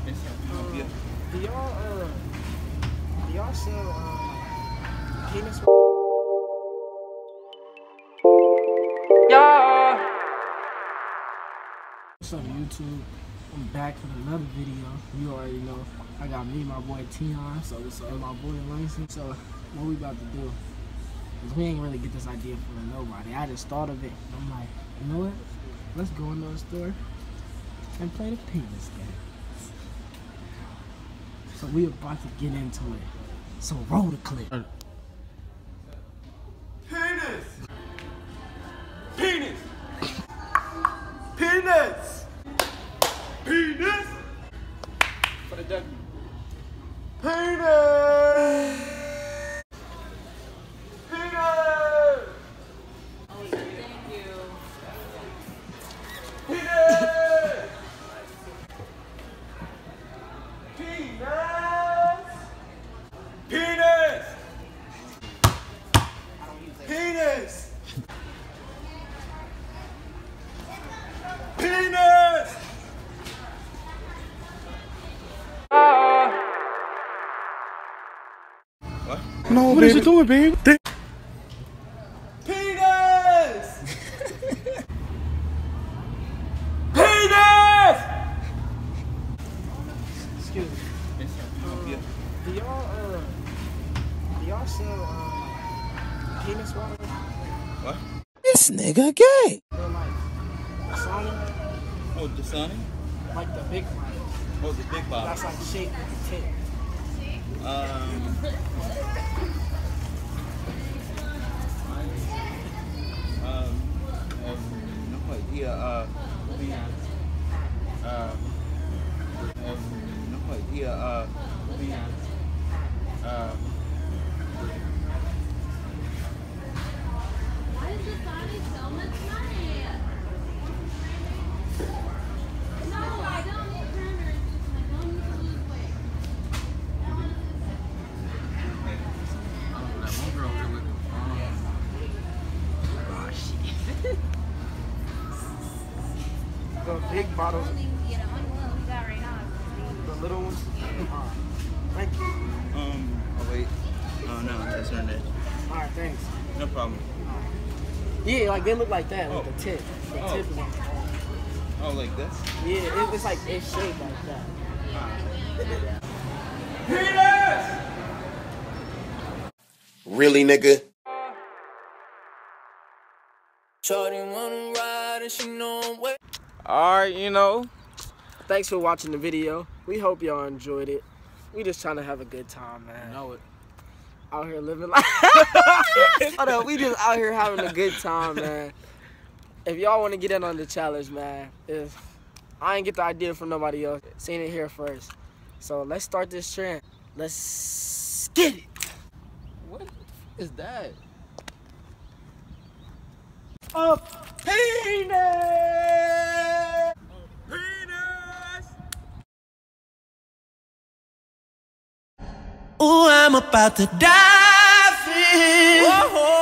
Uh Yeah. What's up YouTube? I'm back with another video. You already know I got me my boy Tion, so this is my boy Langston. So what we about to do is we ain't really get this idea from nobody. I just thought of it. I'm like, you know what? Let's go into the store and play the penis game. So we are about to get into it. So roll the clip. Uh, Penis! Penis! Penis! Penis! For the W. Penis! No, What baby. is you doing, babe? Penis! Penis! Excuse me. Uh, do y'all uh do y'all sell um penis water? What? This nigga gay. Or like Sony? Oh, Dasani? Like the big one. Oh, the big bottle. That's like shaped with the tip. Um. Um, um, no idea. Uh, um, no. Uh, we, uh, The big bottles, Only, you know, well, we got right now. the little ones. Alright. Thank you. um, oh wait. Oh no, that's not it. Alright, thanks. No problem. Yeah, like they look like that with Oh. the tip. The Oh. tip is on. Oh, like this? Yeah, it, it's like it's shaped like that. Penis! Really, nigga? Alright, you know. Thanks for watching the video. We hope y'all enjoyed it. We just trying to have a good time, man. Know it. Out here living life. Hold up, we just out here having a good time, man. If y'all want to get in on the challenge, man, if I ain't get the idea from nobody else, seen it here first. So let's start this trend. Let's get it. What is that? A penis! Ooh, I'm about to dive in. Whoa!